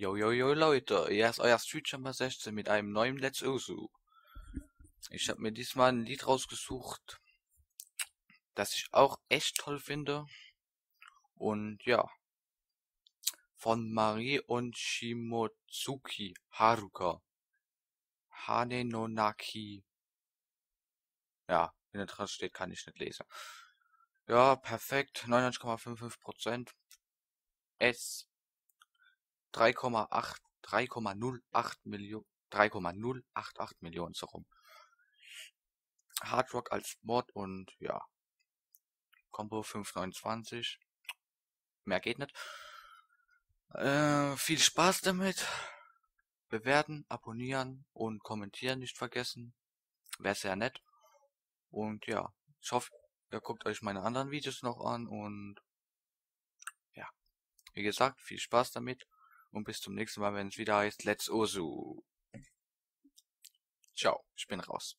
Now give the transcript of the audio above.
Jo, jo, jo, Leute, hier ist euer Streetjumper 16 mit einem neuen Let's Osu. Ich habe mir diesmal ein Lied rausgesucht, das ich auch echt toll finde. Und ja, von Marie und Shimotsuki Haruka. Hane no Naki. Ja, wenn da dran steht, kann ich nicht lesen. Ja, perfekt, 99,55%. S 3,8 3,08 Millionen 3,088 Millionen so rum. Hard Rock als Mod und ja. Combo 529. Mehr geht nicht. Äh, viel Spaß damit. Bewerten, abonnieren und kommentieren nicht vergessen. Wäre sehr nett. Und ja, ich hoffe, ihr guckt euch meine anderen Videos noch an und ja. Wie gesagt, viel Spaß damit und bis zum nächsten Mal, wenn es wieder heißt Let's Osu. Ciao, ich bin raus.